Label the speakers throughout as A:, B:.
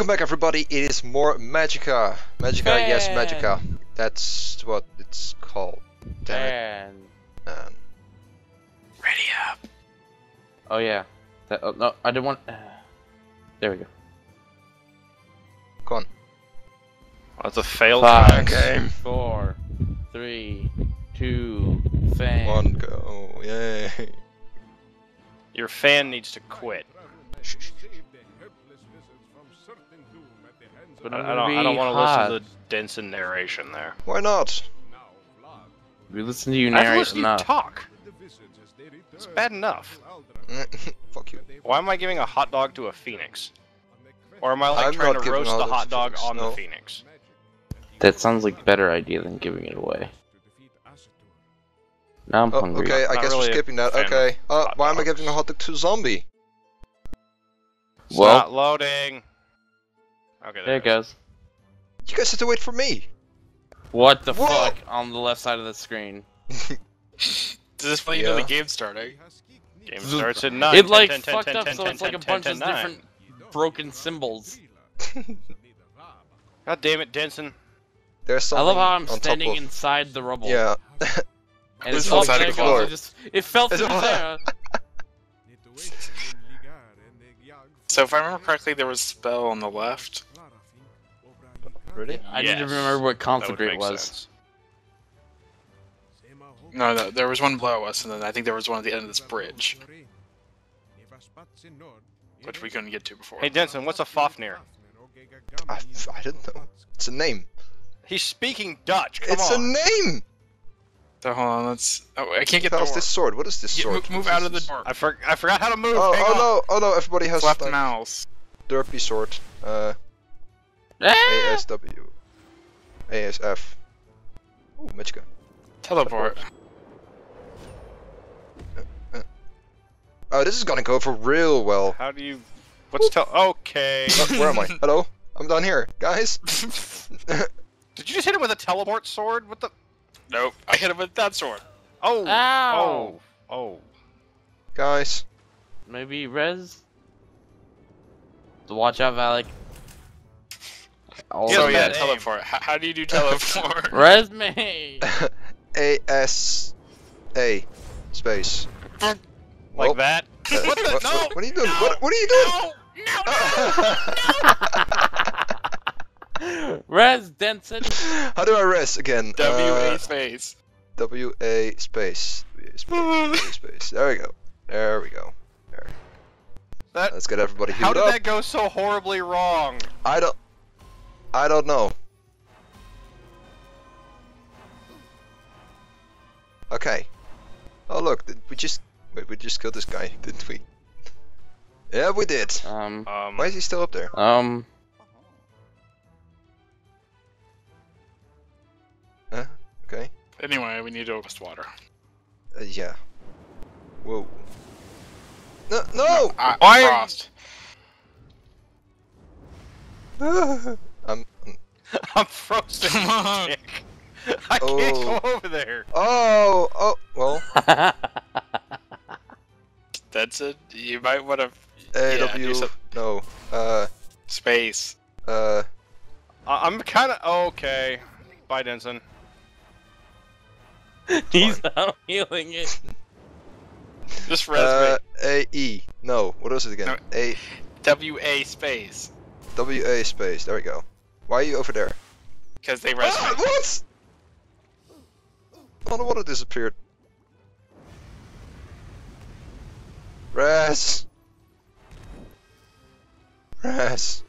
A: Welcome back, everybody. It is more Magicka. Magicka, yes,
B: Fan.
A: Magicka. That's what it's called. Damn it.
B: And
A: Um,
C: Ready up.
B: oh yeah, that, oh, no, I didn't want. there we go.
A: go on.
C: That's a failed
B: Five,
A: game.
B: four, three, two, fan.
A: One go. Yay.
C: Your fan needs to quit.
B: But
C: I,
B: I'm
C: I
B: gonna
C: don't. I don't want to listen to the Densin narration there.
A: Why not?
B: We listen to you
C: I have to
B: narrate
C: listen you
B: enough.
C: talk. It's bad enough.
A: Fuck you.
C: Why am I giving a hot dog to a phoenix? Or am I like
A: I'm
C: trying to roast
A: a
C: the
A: hot
C: hot
A: dog to
C: on
A: Phoenix,
C: the phoenix?
B: That sounds like a better idea than giving it away. Now I'm
A: Oh,
B: hungry.
A: okay, I
C: Not
A: guess
C: really
A: we're skipping that. Okay. Uh,
C: hot
A: why am I giving a hot dog to zombie?
C: It's
B: Well-
C: not loading. Okay,
B: There it goes.
A: You guys have to wait for me.
B: What the
A: Whoa!
B: fuck on the left side of the screen?
D: Does this play
A: Yeah.
D: into the game starting?
C: Game starts at nine.
B: it
C: 10,
B: like
C: 10, 10,
B: fucked up, so it's like a bunch of different broken symbols.
C: God damn it, Densin.
A: There's something I
B: love how I'm standing
A: of...
B: inside the rubble.
A: Yeah.
B: and
D: This
B: it's all
D: inside the floor.
B: it just it fell through there.
D: So if I remember correctly, there was a spell on the left.
A: Really?
B: I need to
C: Yes.
B: remember what
C: That would
B: consecrate
C: make
B: was.
C: sense.
D: No, no, there was one below us, and then I think there was one at the end of this bridge, which we couldn't get to before.
C: Hey Densin, what's a Fafnir?
A: I, I didn't know. It's a name.
C: He's speaking Dutch. Come
A: it's
C: on.
A: a name.
D: So hold on, let's. Oh, I can't get the
A: How's this sword? What is this
D: Get-
A: sword?
D: move, move out of the door.
C: I, for- I forgot how to move.
A: Oh,
C: Hang
A: oh
C: on.
A: no! Oh no! Everybody has
D: Left mouse.
A: derpy sword. Uh,
B: Ah!
A: ASW, ASF. Ooh, Magicka.
D: Teleport.
A: Oh, this is gonna go for real well.
C: How do you? What's tell? Okay.
A: Uh, where am I? Hello? I'm down here, guys.
C: Did you just hit him with a teleport sword? What the?
D: Nope. I hit him with that sword.
C: Oh.
B: Ow!
C: Oh. Oh.
A: guys.
B: Maybe res. Watch out, Valic. Oh,
C: He
D: so yeah, teleport. H- how do you do teleport?
B: Res me.
A: A S A space.
C: Like
A: Well,
C: that?
A: Uh,
C: what the?
A: what,
C: no.
A: what, what are you doing?
C: no,
A: What, what are you doing? No No!
B: Res Densin.
A: How do I rest again?
D: W
A: Uh,
D: space.
A: W A space. W A space. Space. There we go. There we go. There.
C: That-
A: Let's get everybody
C: How did
A: up.
C: that go so horribly wrong?
A: I don't. I don't know. Okay. Oh look, we just wait. We just killed this guy, didn't we? Yeah, we did.
B: Um.
C: Um.
A: Why is he still up there?
B: Um. Huh?
A: Okay.
D: Anyway, we need to open water.
A: Uh, yeah. Whoa. No, no.
D: I,
C: Why-
D: Frost.
A: I'm, I'm-
C: I'm frozen.
D: Come on.
C: dick. I can't
A: Oh.
C: go over there.
A: Oh, oh, well.
D: That's it. You might want to
A: A
D: Yeah,
A: W.
D: do
A: no. Uh,
D: space.
A: uh.
C: I- I'm kind of okay. Bye, Densin.
B: He's not healing it.
D: Just res
A: Uh. A E. No. What was it again?
D: No.
A: A
D: W A space.
A: W A space. There we go. Why are you over there?
D: Because they res
A: Ah, what? Oh, the water disappeared. Res. Res.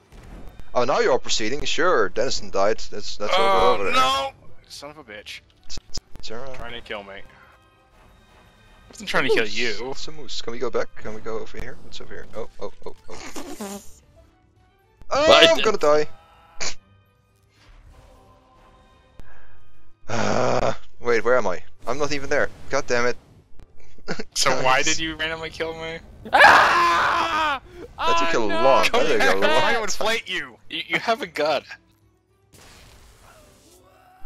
A: Oh, now you're proceeding. Sure, Dennison died. That's that's all
D: Oh
A: over there.
D: no!
C: Son of a bitch. Trying to kill me.
D: I wasn't trying to kill you.
A: It's a moose. Can we go back? Can we go over here? What's over here? Oh, oh, oh, oh. Oh,
B: Bye,
A: I'm gonna die. Ah, wait, where am I? I'm not even there. God damn it.
D: So why did you randomly kill me?
B: ah!
A: That took
B: Oh,
A: a
B: no!
A: long-
C: Come
A: that took a
C: back, I'm
A: long
C: trying inflate you.
D: You, you have a gun.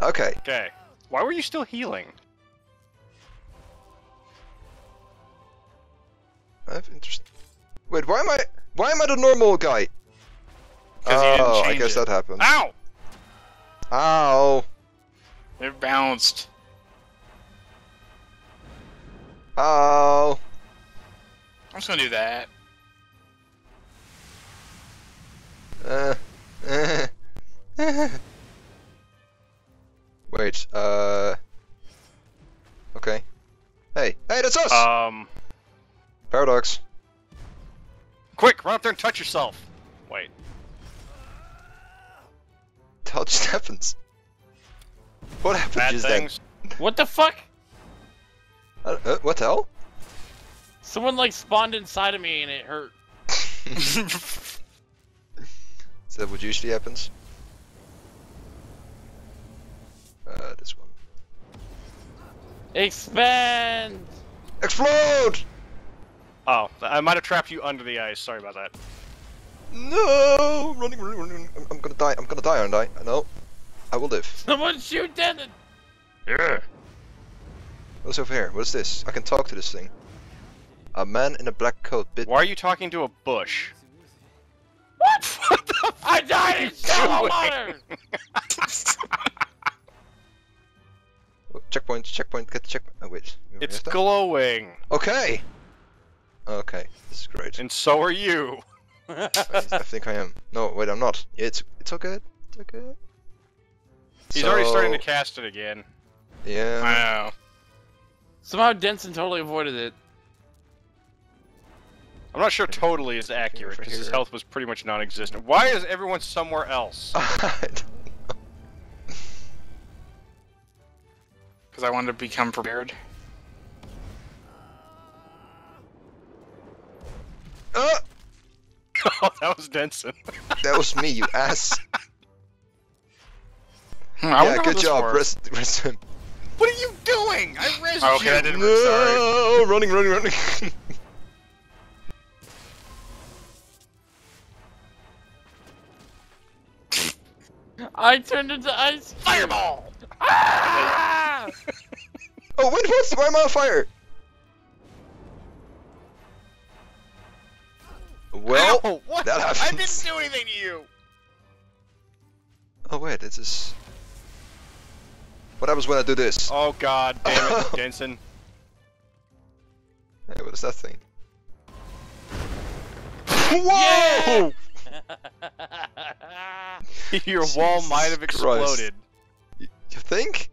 A: Okay.
C: Okay. Why were you still healing?
A: I have interest. Wait, why am I? Why am I the normal guy?
D: 'Cause you didn't
A: Oh, I guess
D: it.
A: that happened.
C: Ow!
A: Ow!
D: They're bounced.
A: Ow!
D: I'm just gonna do that.
A: Uh, eh. Wait, uh... Okay. Hey, hey, that's us!
C: Um,
A: Paradox.
C: quick, run up there and touch yourself. Wait.
A: Hell just happens? What happened
C: Bad
A: just
C: things.
B: What the fuck?
A: Uh, uh, what the hell?
B: Someone like spawned inside of me and it hurt.
A: Is that what usually happens? Uh, this one.
B: Expand!
A: Explode!
C: Oh, I might have trapped you under the ice. Sorry about that.
A: No! Running, running, running. I'm, I'm gonna die. I'm gonna die, aren't I? No. I will live.
B: Someone shoot Denton!
C: Yeah.
A: What's over here? What's this? I can talk to this thing. A man in a black coat bit.
C: Why are you talking to a bush?
B: What?
C: what the f-
B: I died in shallow
C: doing?
B: water!
A: Checkpoint, checkpoint, get the checkpoint. Oh, wait.
C: It's glowing,
A: Okay! Okay, this is great.
C: and so are you.
A: I, I think I am. No, wait, I'm not. It's it's okay. It's okay.
C: He's already starting to cast it again.
D: I
A: Yeah.
D: know.
B: Somehow Densin totally avoided it.
C: I'm not sure totally is accurate because his health was pretty much non-existent. Why is everyone somewhere else?
D: Because I wanted to become prepared.
A: uh,
C: oh, that was Densin.
A: that was me, you ass.
D: Hmm, I
A: yeah, good job. Rest, rest him.
C: What are you doing? I rezzed
D: Oh, okay,
C: you.
D: I didn't- sorry.
A: No, running, running, running.
B: I turned into ice.
C: Fireball!
B: Ah!
A: oh, wait, what's why am I on fire? Well,
C: Ow, what? I didn't do anything to you.
A: oh wait, this is. What happens when I do this?
C: Oh God, damn it, Jensen.
A: Hey, what is that thing?
B: Yeah!
C: Your wall might have exploded.
A: You, you think?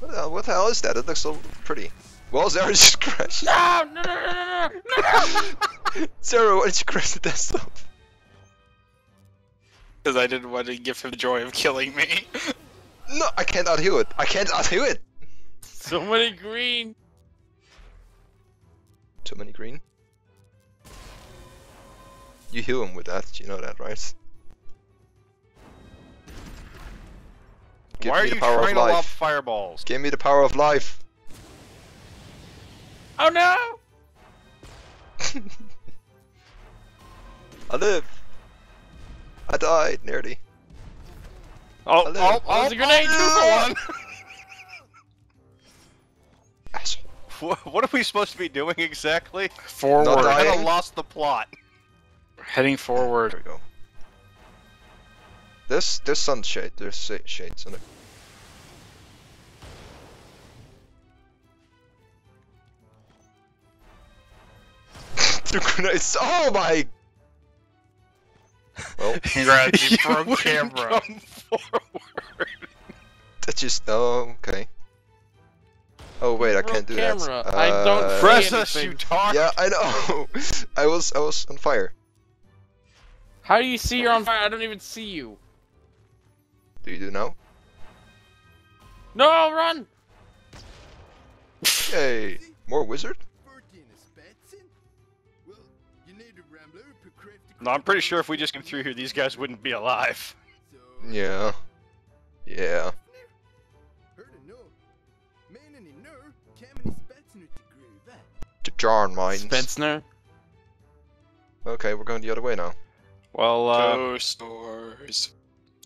A: What the, hell, what the hell is that? It looks so pretty. Well, Zara just crashed.
B: no, no, no, no, no, no!
A: Zara, why did you crash the desktop?
D: Because I didn't want to give him the joy of killing me.
A: No, I can't outheal it. I can't outheal it.
B: So many green.
A: Too many green. You heal him with that, you know that, right? Give
C: Why are you trying to lob fireballs?
A: Give me the power of life.
B: Oh no!
A: I live. I died nearly.
C: Oh,
A: Hello.
C: oh,
B: Oh, there's
C: oh,
B: a grenade.
C: oh, two for one. what are we supposed to be doing exactly?
D: Forward.
C: I kind of lost the plot.
D: Heading forward.
A: There we go. There's there's sunshade. There's shades on it. Two grenades. Oh my! Well,
D: Congrats, you
C: You
D: broke
C: wouldn't
D: camera.
C: come forward.
A: that just. Oh, okay. Oh wait, I can't do
B: camera.
A: that.
B: I don't
A: Uh,
B: see
C: Press us,
B: anything.
C: you talk.
A: Yeah, I know. I was I was on fire.
B: How do you see you're on fire? I don't even see you.
A: Do you do now?
B: No, run!
A: Hey, More wizard?
C: No, I'm pretty sure if we just came through here, these guys wouldn't be alive.
A: Yeah. Yeah. To Jarn mines.
B: Spetzner.
A: Okay, we're going the other way now.
C: Well, uh,
D: Ghost doors.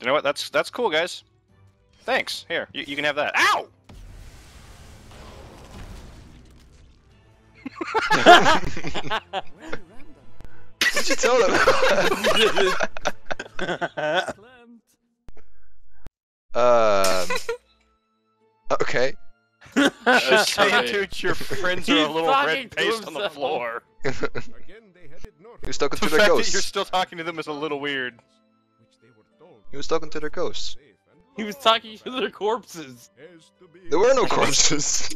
C: you know what? That's that's cool, guys. Thanks. Here, you, you can have that. Ow!
A: did you tell them? um. Okay.
C: Just saying,
D: Sorry.
C: dude, your friends are a little
B: talking
C: red paste on the floor.
A: he was talking
C: The
A: to their
C: fact that you're still talking to them is a little weird.
A: He was talking to their ghosts.
B: he was talking to their corpses.
A: There were no corpses.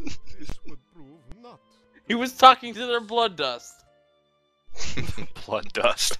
B: He was talking to their blood dust.
C: Blood dust.